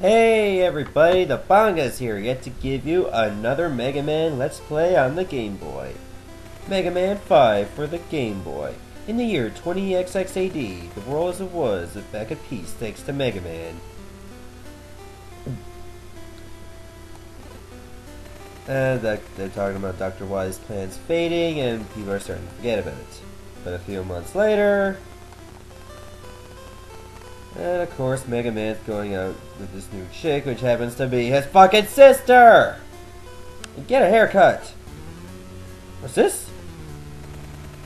Hey everybody, the Bangaa's here, yet to give you another Mega Man Let's Play on the Game Boy. Mega Man 5 for the Game Boy. In the year 20XX AD, the world as it was is back at peace thanks to Mega Man. Uh, and that they're talking about Dr. Wily's plans fading and people are starting to forget about it. But a few months later, and of course, Mega Man's going out with this new chick, which happens to be his fucking sister! And get a haircut! What's this?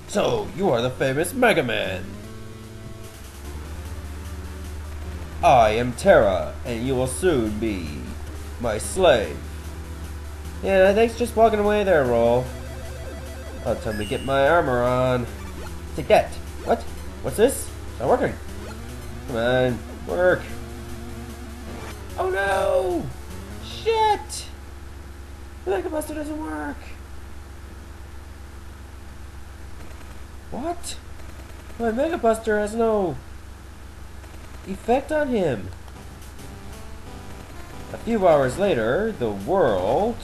So, you are the famous Mega Man! I am Terra, and you will soon be my slave. Yeah, thanks just walking away there, Roll. Oh, time to get my armor on. Take that. What? What's this? It's not working. Come on, work. Oh no! Shit! The Mega Buster doesn't work. What? My Mega Buster has no effect on him. A few hours later, the world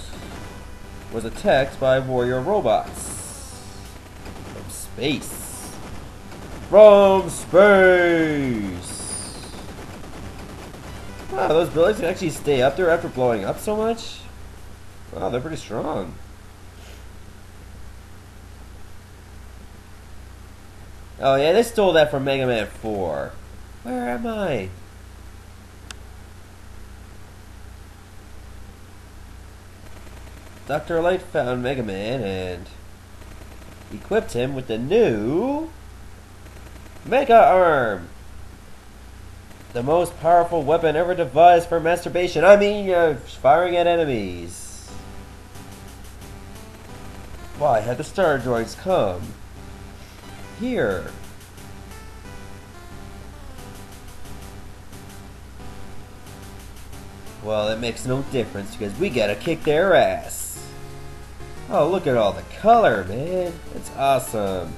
was attacked by warrior robots from space. From space! Wow, those buildings can actually stay up there after blowing up so much? Wow, they're pretty strong. Oh yeah, they stole that from Mega Man 4. Where am I? Dr. Light found Mega Man and equipped him with the new Mega Arm! The most powerful weapon ever devised for masturbation. I mean, uh, firing at enemies. Why had the Stardroids come? Here. Well, it makes no difference because we gotta kick their ass. Oh, look at all the color, man. It's awesome.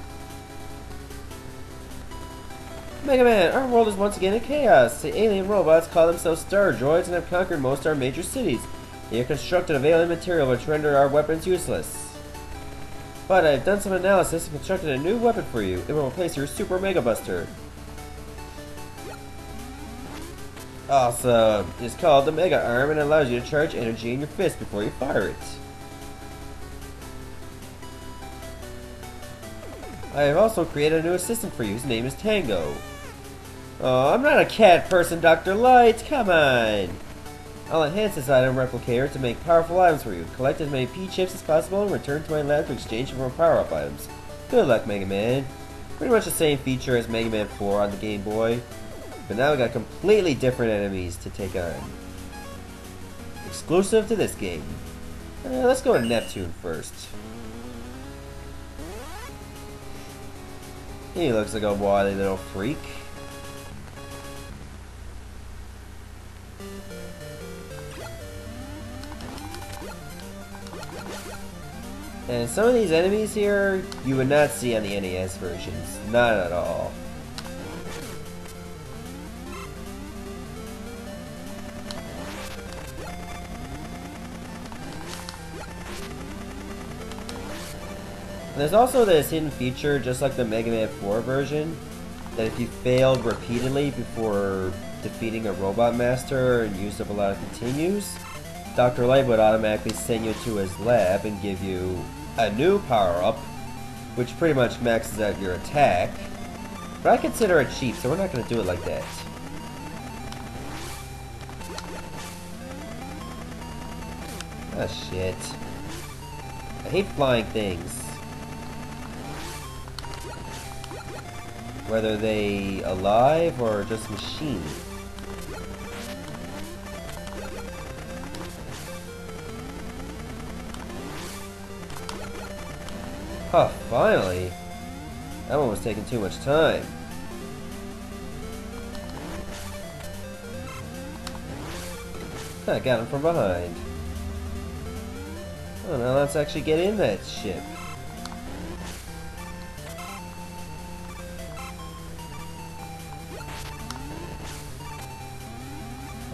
Mega Man, our world is once again in chaos. The alien robots call themselves Stardroids and have conquered most of our major cities. They are constructed of alien material which render our weapons useless. But I've done some analysis and constructed a new weapon for you. It will replace your Super Mega Buster. Awesome! It's called the Mega Arm and allows you to charge energy in your fist before you fire it. I have also created a new assistant for you. His name is Tango. Oh, I'm not a cat person, Dr. Light. Come on. I'll enhance this item replicator to make powerful items for you. Collect as many P-chips as possible and return to my lab to exchange for power-up items. Good luck, Mega Man. Pretty much the same feature as Mega Man 4 on the Game Boy. But now we got completely different enemies to take on. Exclusive to this game. Uh, let's go to Neptune first. He looks like a wily little freak. And some of these enemies here, you would not see on the NES versions. Not at all. There's also this hidden feature, just like the Mega Man 4 version, that if you failed repeatedly before defeating a Robot Master and used up a lot of continues, Dr. Light would automatically send you to his lab and give you a new power-up, which pretty much maxes out your attack. But I consider it cheap, so we're not going to do it like that. Ah, shit. I hate flying things. Whether they alive or just machine. Huh, finally! That one was taking too much time. I got him from behind. Oh, now let's actually get in that ship.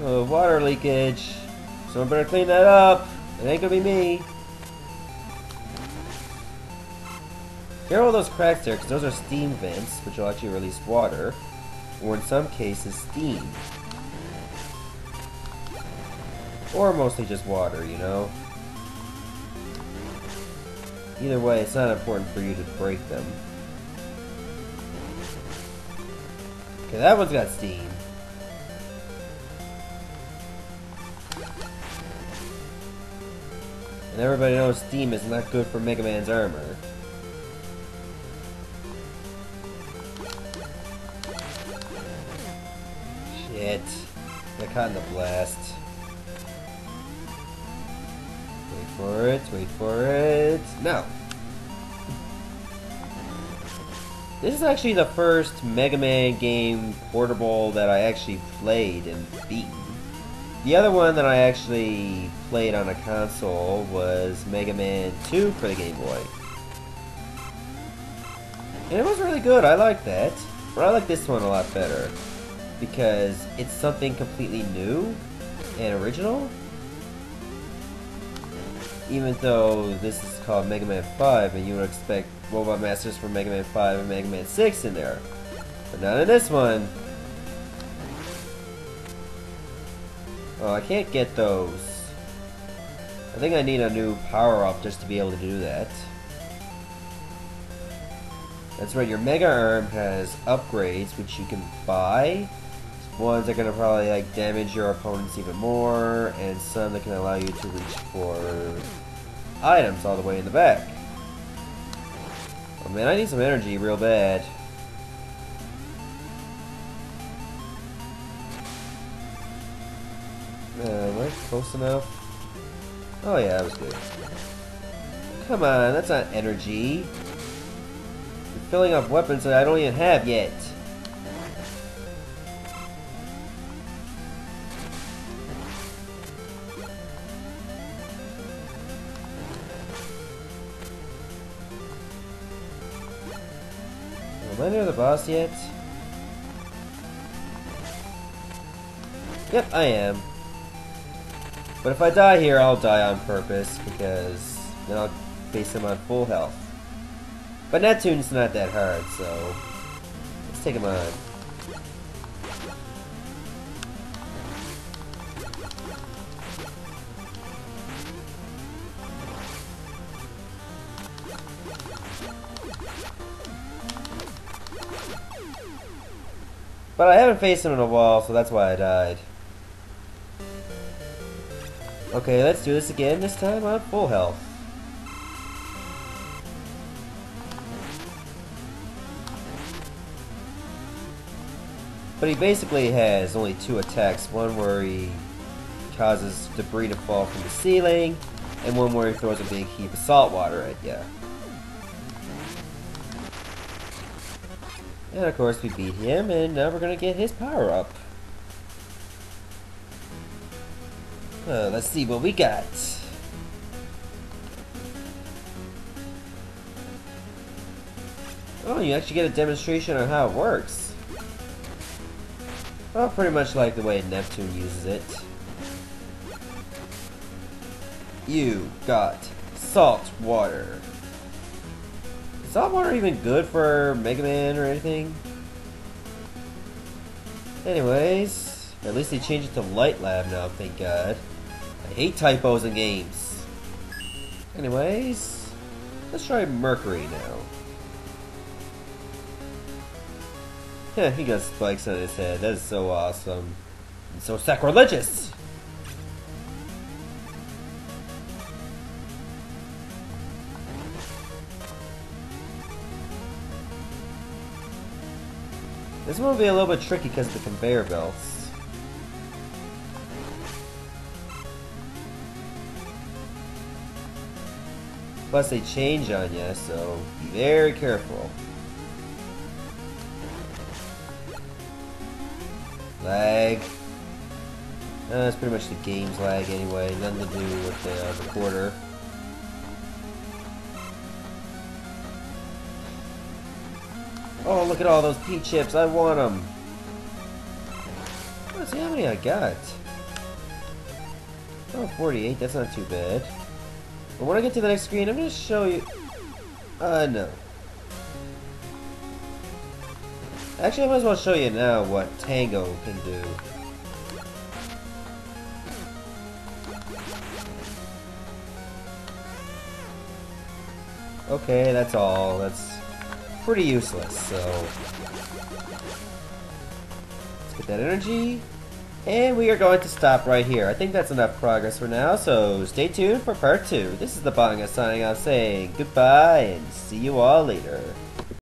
Oh, water leakage. Someone better clean that up. It ain't gonna be me. Careful those cracks there, because those are steam vents, which will actually release water. Or in some cases, steam. Or mostly just water, you know? Either way, it's not important for you to break them. Okay, that one's got steam. And everybody knows steam is not good for Mega Man's armor. Shit. Got caught in the blast. Wait for it, wait for it. No! This is actually the first Mega Man game portable that I actually played and beaten. The other one that I actually played on a console was Mega Man 2 for the Game Boy. And it was really good, I like that. But I like this one a lot better. Because it's something completely new and original. Even though this is called Mega Man 5 and you would expect Robot Masters from Mega Man 5 and Mega Man 6 in there. But not in this one. Oh, I can't get those. I think I need a new power-up just to be able to do that. That's right, your Mega Arm has upgrades which you can buy. Ones that are going to probably like damage your opponents even more, and some that can allow you to reach for items all the way in the back. Oh man, I need some energy real bad. Uh, am I close enough? Oh yeah, that was good. Come on, that's not energy. You're filling up weapons that I don't even have yet. Am I near the boss yet? Yep, I am. But if I die here, I'll die on purpose, because then I'll face him on full health. But Neptune's not that hard, so let's take him on. But I haven't faced him in a while, so that's why I died. Okay, let's do this again, this time on full health. But he basically has only two attacks. One where he causes debris to fall from the ceiling, and one where he throws a big heap of salt water at you. And of course we beat him, and now we're gonna get his power up. Uh, let's see what we got. Oh, you actually get a demonstration on how it works. Well, pretty much like the way Neptune uses it. You got salt water. Is salt water even good for Mega Man or anything? Anyways, at least they changed it to Light Lab now, thank god. I hate typos in games. Anyways, let's try Mercury now. Yeah, he got spikes on his head. That is so awesome. And so sacrilegious! This one will be a little bit tricky because of the conveyor belts. Plus they change on you, so be very careful. Lag. Uh, that's pretty much the game's lag anyway, nothing to do with the uh, recorder. Oh, look at all those P chips. I want them. Let's see how many I got. Oh, 48, that's not too bad. But when I get to the next screen, I'm going to show you... Uh, no. Actually, I might as well show you now what Tango can do. Okay, that's all. That's pretty useless, so... Let's get that energy. And we are going to stop right here. I think that's enough progress for now, so stay tuned for part 2. This is the Bangaa signing off saying goodbye and see you all later.